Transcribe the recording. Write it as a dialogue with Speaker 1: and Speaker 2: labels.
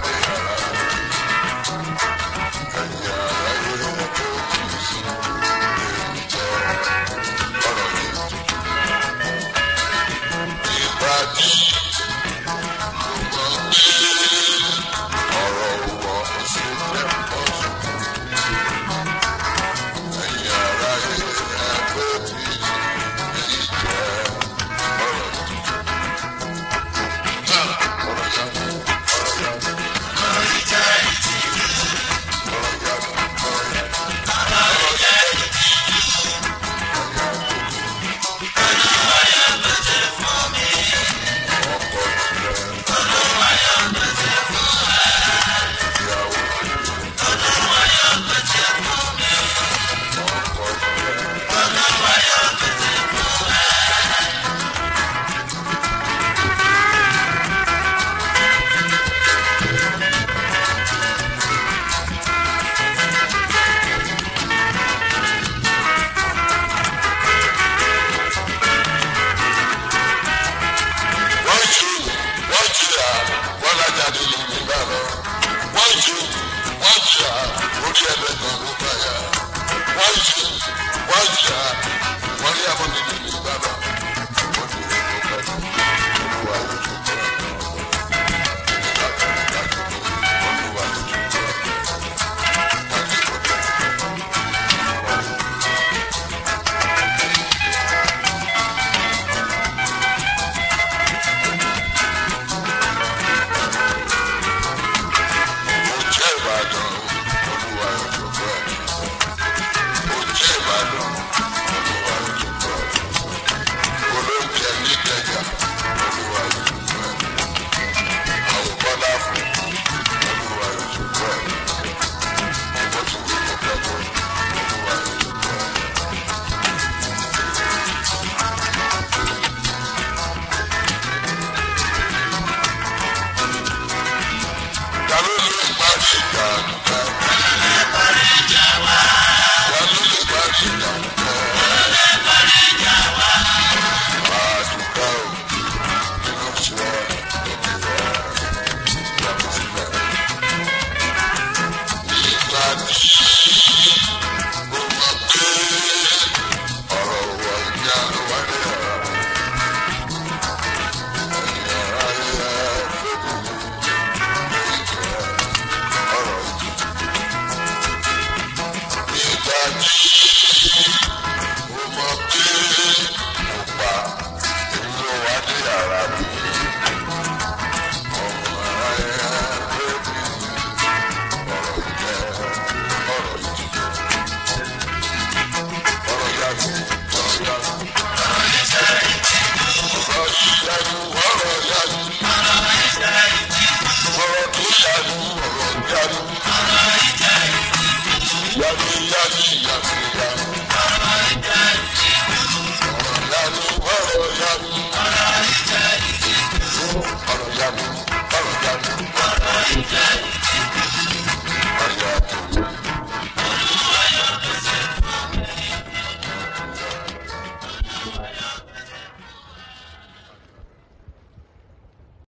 Speaker 1: Friday. Wọ́n ṣe wọ́n ṣá wọ́n